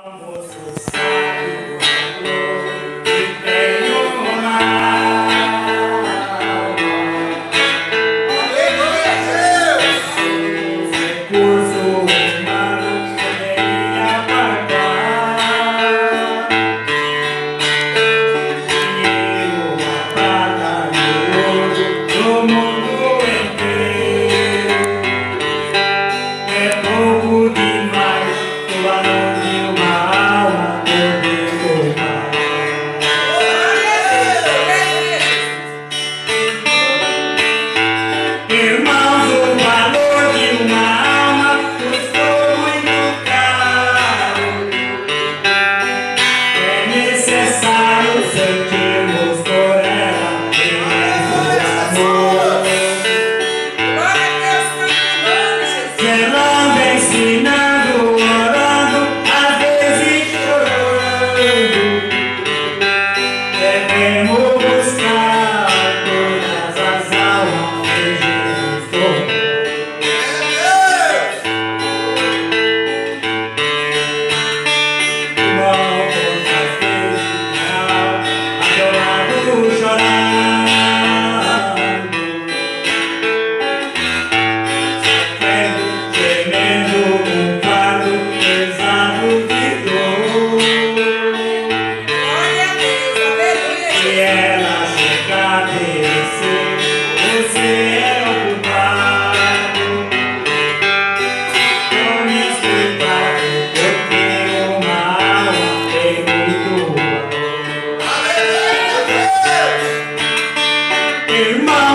Almoço in my